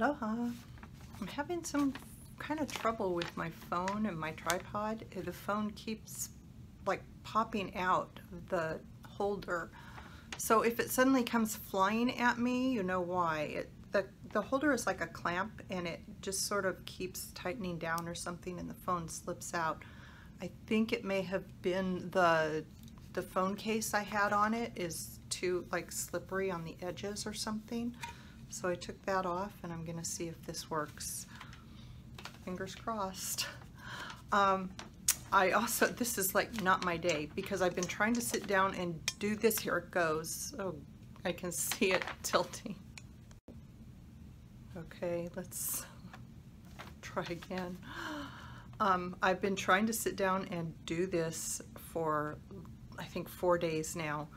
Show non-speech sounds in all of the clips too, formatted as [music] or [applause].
Aloha. I'm having some kind of trouble with my phone and my tripod. Uh, the phone keeps like popping out the holder. So if it suddenly comes flying at me, you know why. It, the, the holder is like a clamp and it just sort of keeps tightening down or something and the phone slips out. I think it may have been the the phone case I had on it is too like slippery on the edges or something. So I took that off and I'm gonna see if this works. Fingers crossed. Um, I also, this is like not my day because I've been trying to sit down and do this. Here it goes. Oh, I can see it [laughs] tilting. Okay, let's try again. Um, I've been trying to sit down and do this for, I think, four days now.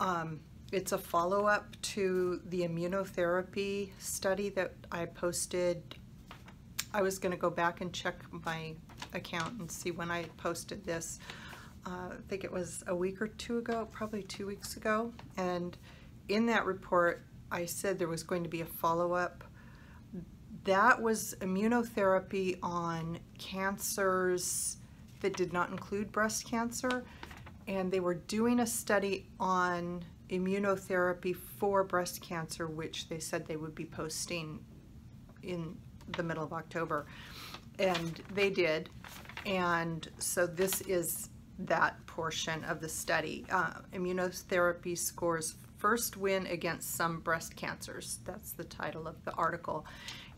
Um, it's a follow-up to the immunotherapy study that I posted. I was going to go back and check my account and see when I posted this. Uh, I think it was a week or two ago, probably two weeks ago. And in that report, I said there was going to be a follow-up. That was immunotherapy on cancers that did not include breast cancer. And they were doing a study on immunotherapy for breast cancer, which they said they would be posting in the middle of October. And they did. And so this is that portion of the study. Uh, immunotherapy scores first win against some breast cancers. That's the title of the article.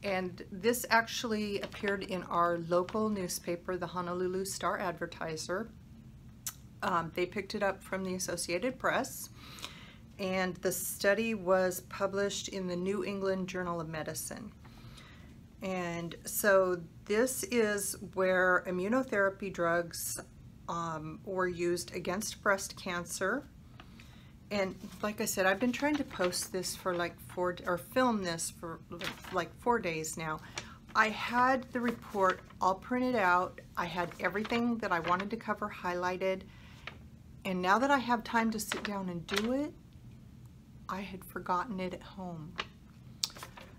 And this actually appeared in our local newspaper, the Honolulu Star Advertiser. Um, they picked it up from the Associated Press and the study was published in the New England Journal of Medicine. And so this is where immunotherapy drugs um, were used against breast cancer. And like I said, I've been trying to post this for like four, or film this for like four days now. I had the report all printed out. I had everything that I wanted to cover highlighted. And now that I have time to sit down and do it, I had forgotten it at home.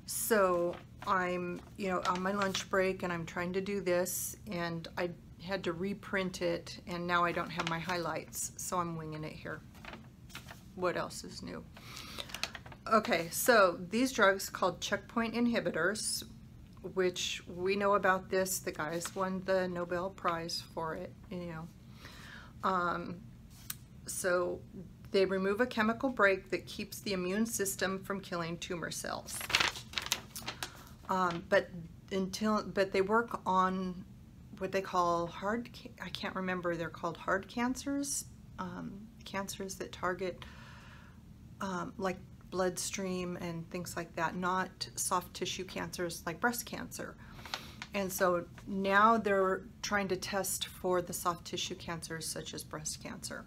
So I'm, you know, on my lunch break and I'm trying to do this and I had to reprint it and now I don't have my highlights, so I'm winging it here. What else is new? Okay, so these drugs called checkpoint inhibitors, which we know about this, the guys won the Nobel Prize for it, you know. Um, so they remove a chemical brake that keeps the immune system from killing tumor cells. Um, but until, but they work on what they call hard, I can't remember, they're called hard cancers, um, cancers that target um, like bloodstream and things like that, not soft tissue cancers like breast cancer. And so now they're trying to test for the soft tissue cancers such as breast cancer.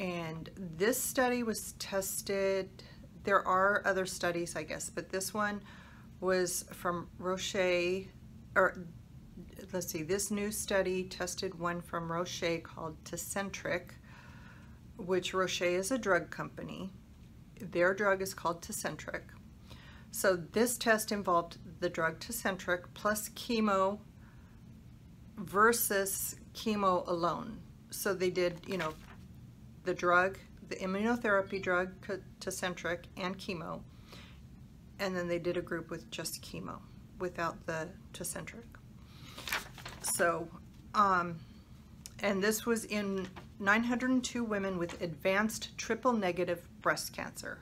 And this study was tested, there are other studies, I guess, but this one was from Roche, or let's see, this new study tested one from Roche called Tecentriq, which Roche is a drug company. Their drug is called Tecentriq. So this test involved the drug Tecentriq plus chemo versus chemo alone. So they did, you know, the drug, the immunotherapy drug, Tecentriq, and chemo. And then they did a group with just chemo without the Tecentriq. So, um, and this was in 902 women with advanced triple negative breast cancer.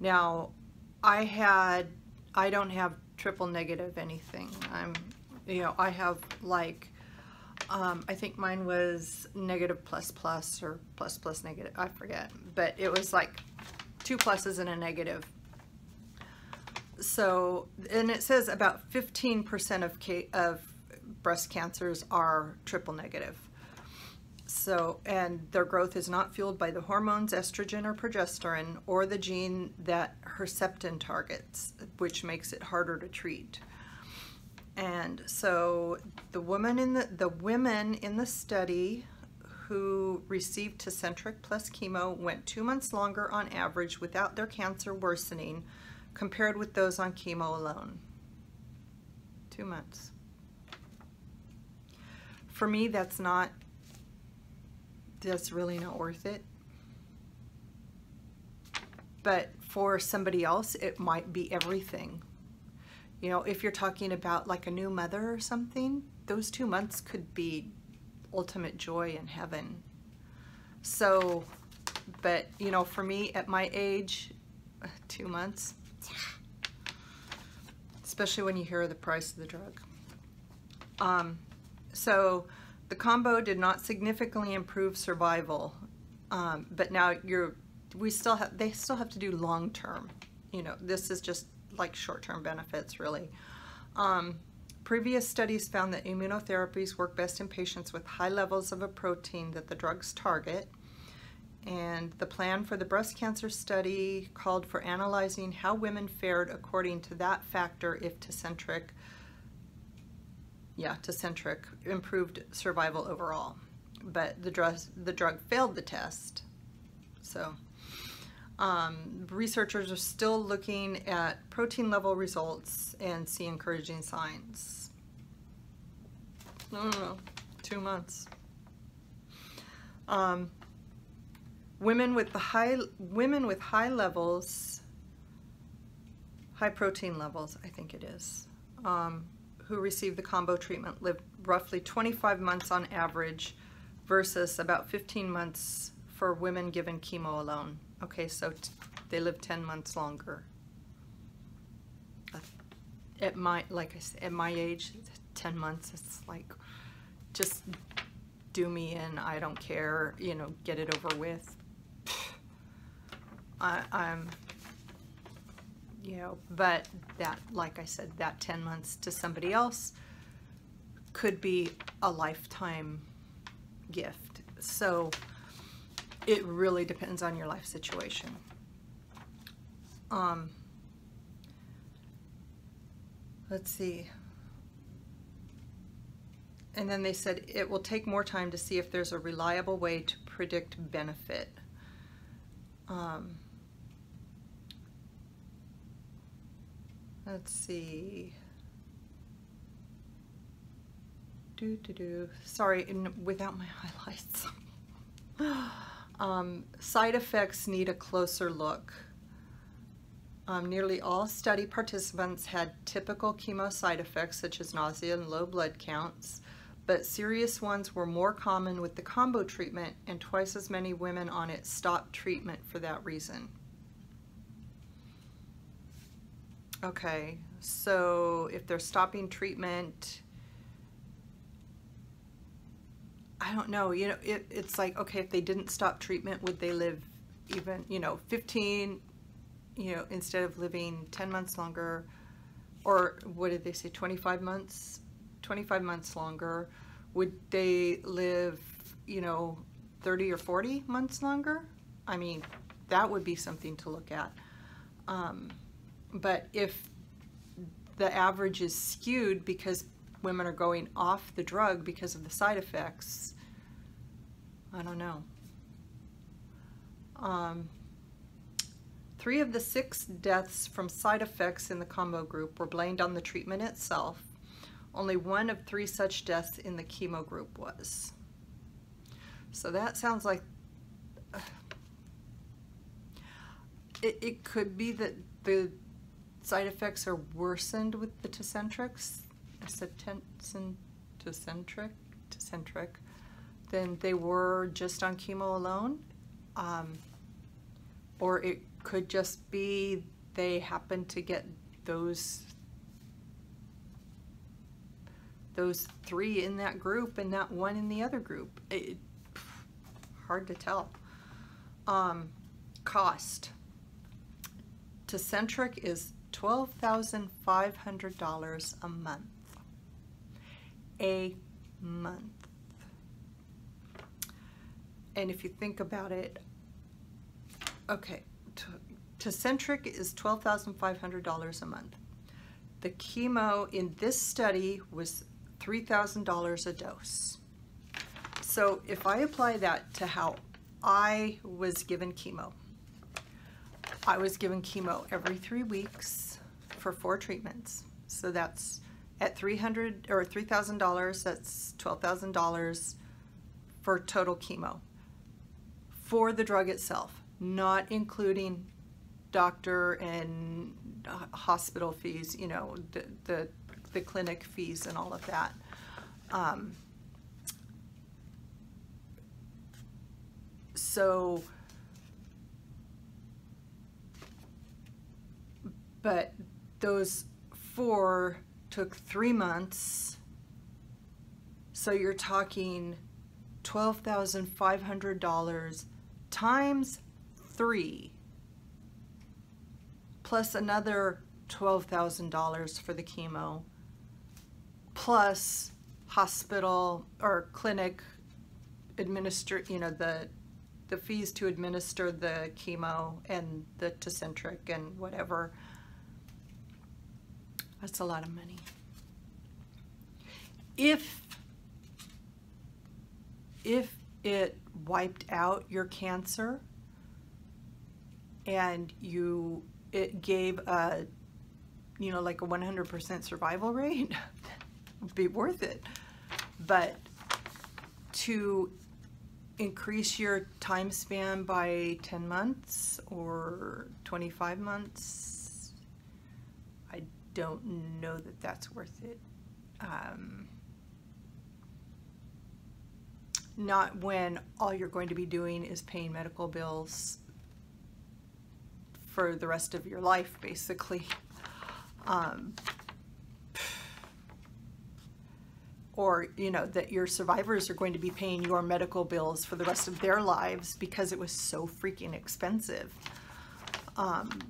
Now, I had, I don't have triple negative anything. I'm, you know, I have like um, I think mine was negative plus plus or plus plus negative, I forget. But it was like two pluses and a negative. So, and it says about 15% of, of breast cancers are triple negative. So, and their growth is not fueled by the hormones estrogen or progesterone or the gene that Herceptin targets, which makes it harder to treat. And so the woman in the the women in the study who received Tecentriq plus chemo went two months longer on average without their cancer worsening compared with those on chemo alone. Two months. For me, that's not, that's really not worth it. But for somebody else, it might be everything. You know, if you're talking about like a new mother or something, those two months could be ultimate joy in heaven. So, but you know, for me at my age, two months, especially when you hear the price of the drug. Um, so the combo did not significantly improve survival, um, but now you're, we still have, they still have to do long term. You know, this is just like short term benefits really. Um, Previous studies found that immunotherapies work best in patients with high levels of a protein that the drugs target. And the plan for the breast cancer study called for analyzing how women fared according to that factor if Tecentriq, yeah, Tecentriq improved survival overall. But the drug, the drug failed the test. So um, researchers are still looking at protein level results and see encouraging signs. No, two months. Um, women with the high women with high levels, high protein levels, I think it is, um, who received the combo treatment lived roughly 25 months on average versus about 15 months for women given chemo alone. Okay, so they live 10 months longer. At my, like I said, at my age, 10 months, it's like, just do me in, I don't care, you know, get it over with. [sighs] I, I'm, you know, but that, like I said, that 10 months to somebody else could be a lifetime gift. So, it really depends on your life situation. Um, let's see. And then they said it will take more time to see if there's a reliable way to predict benefit. Um, let's see. Do do do. Sorry, without my [laughs] highlights. Um, side effects need a closer look. Um, nearly all study participants had typical chemo side effects such as nausea and low blood counts, but serious ones were more common with the combo treatment and twice as many women on it stopped treatment for that reason. Okay, so if they're stopping treatment, I don't know, you know, it, it's like, okay, if they didn't stop treatment, would they live even, you know, 15, you know, instead of living 10 months longer, or what did they say, 25 months, 25 months longer, would they live, you know, 30 or 40 months longer? I mean, that would be something to look at. Um, but if the average is skewed because women are going off the drug because of the side effects. I don't know. Um, three of the six deaths from side effects in the combo group were blamed on the treatment itself. Only one of three such deaths in the chemo group was. So that sounds like uh, [sighs] it, it could be that the side effects are worsened with the Tecentriq Tecentriq, Tecentriq than they were just on chemo alone. Um, or it could just be they happen to get those those three in that group and not one in the other group. It, hard to tell. Um, cost. Tecentriq is $12,500 a month a month. And if you think about it, okay, Tecentriq is $12,500 a month. The chemo in this study was $3,000 a dose. So if I apply that to how I was given chemo, I was given chemo every three weeks for four treatments. So that's at 300 or $3,000, that's $12,000 for total chemo for the drug itself, not including doctor and hospital fees, you know, the, the, the clinic fees and all of that. Um, so, but those four took three months. So you're talking $12,500 times three plus another $12,000 for the chemo, plus hospital or clinic administer, you know, the the fees to administer the chemo and the Tecentriq and whatever. That's a lot of money. If if it wiped out your cancer and you it gave a, you know, like a 100% survival rate, would [laughs] be worth it. But to increase your time span by 10 months or 25 months, don't know that that's worth it. Um, not when all you're going to be doing is paying medical bills for the rest of your life, basically. Um, or, you know, that your survivors are going to be paying your medical bills for the rest of their lives because it was so freaking expensive. Um,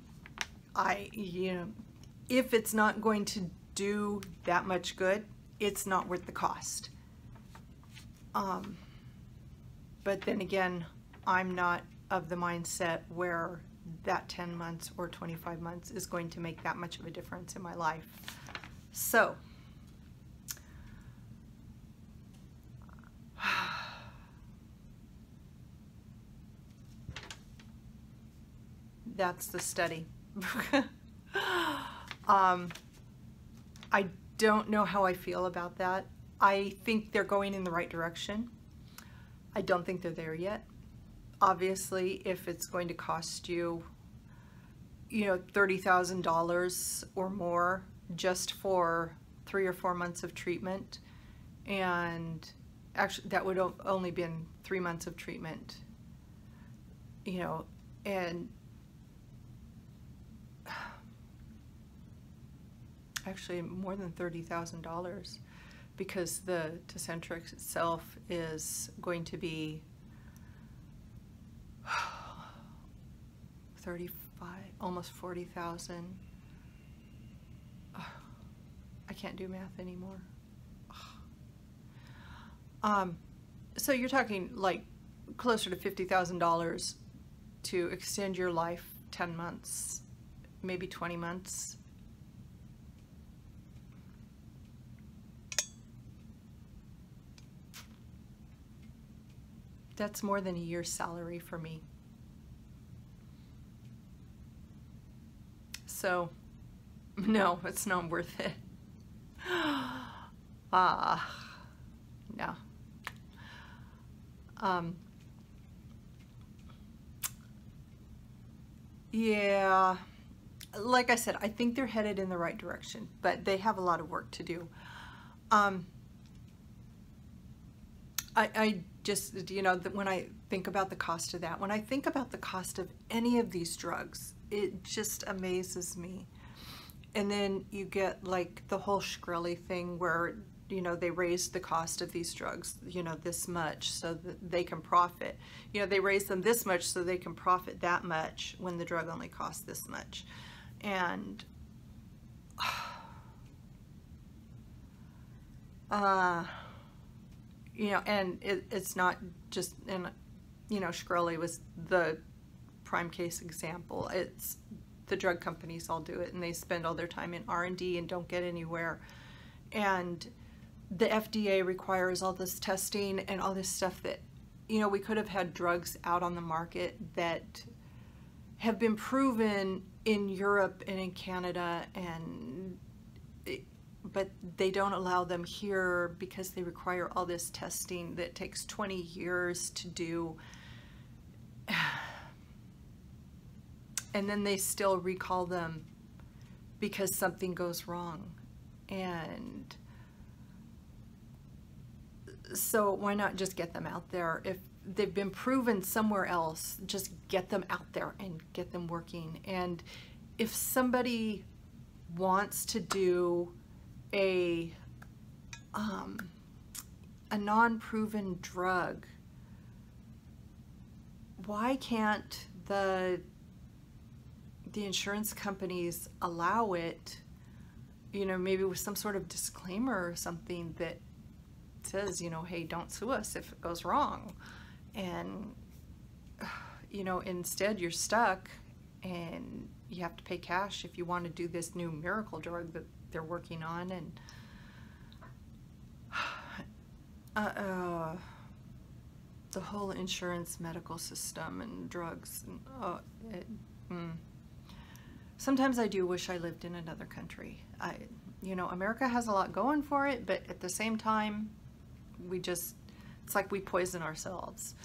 I, you know, if it's not going to do that much good, it's not worth the cost. Um, but then again, I'm not of the mindset where that 10 months or 25 months is going to make that much of a difference in my life. So, [sighs] that's the study. [laughs] um, I don't know how I feel about that. I think they're going in the right direction. I don't think they're there yet obviously if it's going to cost you you know $30,000 or more just for three or four months of treatment and actually that would have only been three months of treatment you know and actually more than $30,000 because the Tecentriq itself is going to be [sighs] 35, almost 40,000. [sighs] I can't do math anymore. [sighs] Um, so you're talking like closer to $50,000 to extend your life 10 months, maybe 20 months. That's more than a year's salary for me. So, [laughs] no, it's not worth it. [gasps] Ah, no. Um, yeah, like I said, I think they're headed in the right direction, but they have a lot of work to do. Um, I, I just, you know, when I think about the cost of that, when I think about the cost of any of these drugs, it just amazes me. And then you get like the whole Shkreli thing where, you know, they raised the cost of these drugs, you know, this much so that they can profit. You know, they raise them this much so they can profit that much when the drug only costs this much. And, [sighs] uh, you know, and it, it's not just, and, you know, Shkreli was the prime case example. It's the drug companies all do it and they spend all their time in R&D and don't get anywhere. And the FDA requires all this testing and all this stuff that, you know, we could have had drugs out on the market that have been proven in Europe and in Canada and but they don't allow them here because they require all this testing that takes 20 years to do. [sighs] And then they still recall them because something goes wrong. And so why not just get them out there? If they've been proven somewhere else just get them out there and get them working. And if somebody wants to do a um, a non-proven drug why can't the the insurance companies allow it you know maybe with some sort of disclaimer or something that says you know hey don't sue us if it goes wrong. And you know instead you're stuck and you have to pay cash if you want to do this new miracle drug that they're working on and uh, [sighs] uh, the whole insurance medical system and drugs and uh, it, mm. sometimes I do wish I lived in another country. I you know America has a lot going for it but at the same time we just it's like we poison ourselves.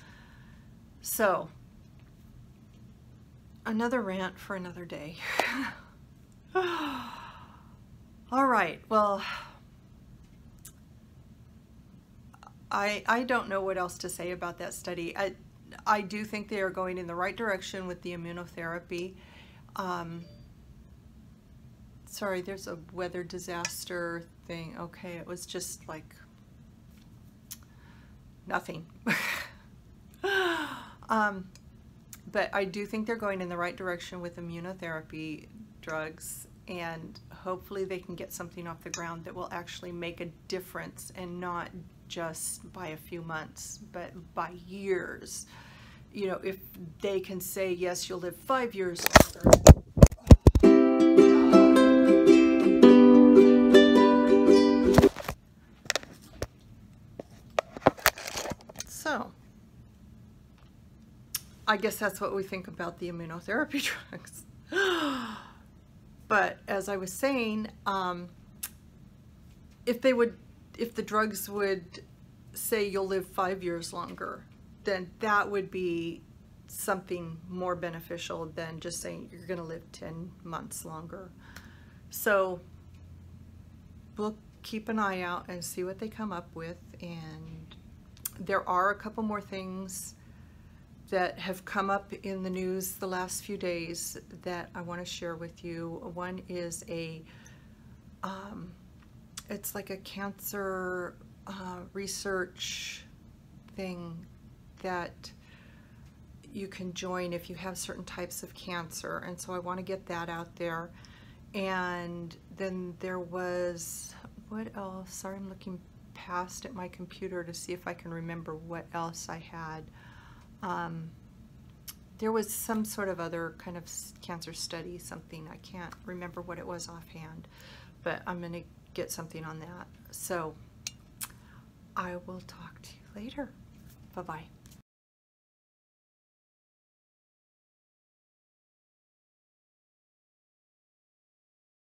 So another rant for another day [laughs] [laughs] All right, well, I, I don't know what else to say about that study. I, I do think they are going in the right direction with the immunotherapy. Um, sorry, there's a weather disaster thing. Okay, it was just like nothing. [laughs] um, but I do think they're going in the right direction with immunotherapy drugs and hopefully they can get something off the ground that will actually make a difference and not just by a few months, but by years. You know, if they can say, yes, you'll live five years longer. So, I guess that's what we think about the immunotherapy [laughs] drugs. But as I was saying, um, if they would, if the drugs would say you'll live five years longer, then that would be something more beneficial than just saying you're going to live 10 months longer. So we'll keep an eye out and see what they come up with. And there are a couple more things that have come up in the news the last few days that I want to share with you. One is a, um, it's like a cancer uh, research thing that you can join if you have certain types of cancer. And so I want to get that out there. And then there was, what else? Sorry, I'm looking past at my computer to see if I can remember what else I had. Um, there was some sort of other kind of cancer study, something, I can't remember what it was offhand, but I'm going to get something on that. So I will talk to you later. Bye-bye.